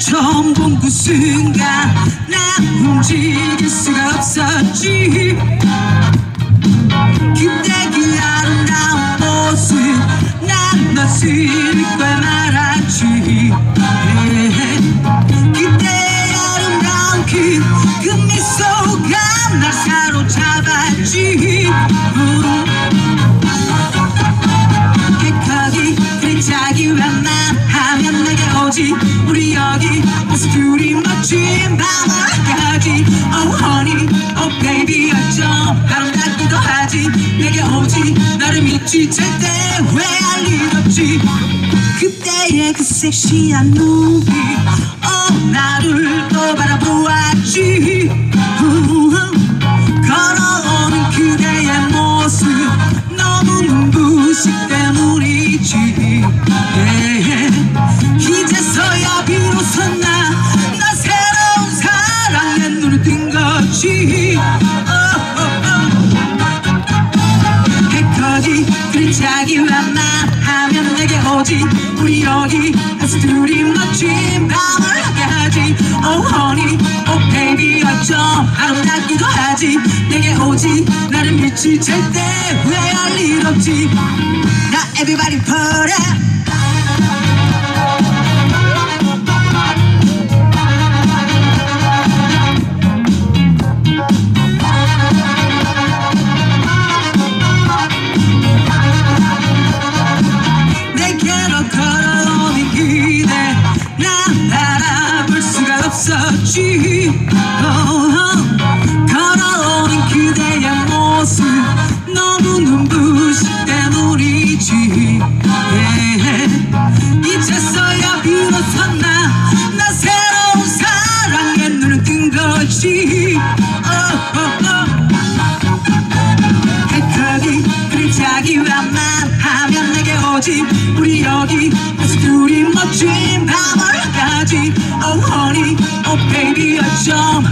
처음 본 그 순간 난 움직일 수가 없었지. 그때 그 아름다운 모습 난 낯을 걸 말았지. 그때의 아름다운 그, 그 미소가 날 사로잡았지. 음. 객하기 그림자기 왜만 하면 오지 우리 여기 다시 둘이 멋진 밤을 가지. Oh honey, oh baby 어쩜 아름답기도 하지. 내게 오지 나를 믿지. 절대 왜할 일 없지. 그때의 그 섹시한 눈빛 Oh 나를 또 바라보았지. 우, 걸어오는 그대의 모습 너무 눈부시 때문이지 oh. 해커지 그림자기 왜만 하면 내게 오지. 우리 여기 다시 둘이 멋진 밤을 하게 하지. Oh honey, oh baby 어쩜 아름답기도 하지. 내게 오지 나를 믿지 절대 왜할 일 없지. 나 everybody party 내 난 바라볼 수가 없었지. 걸어오는 그대의 모습 너무 눈부시 때문이지 yeah. 이제서야 비로소 나, 나 새로운 사랑에 눈을 뜬 거지. 헷갈리 그림자기 왜만 하면 내게 오지 우리 여기 다시 둘이 멋진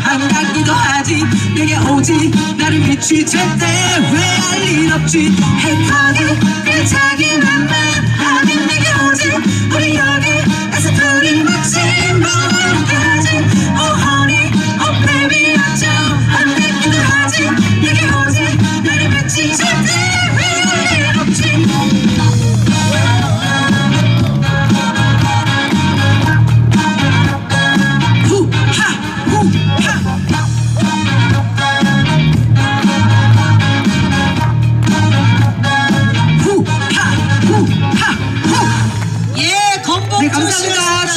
안 가기도 하지. 내게 오지. 나를 미치 절대 왜알일 없지. 행복이 내 자기 맘만 하면 내게 오지. 우리 여기에서 둘이 마치 먹으러 가지 Oh honey, oh baby 어쩜 안 가기도 하지. 내게 오지. 나를 미치 절대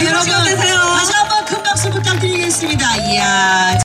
여러분 다시 한번 큰 박수 부탁드리겠습니다. 이야.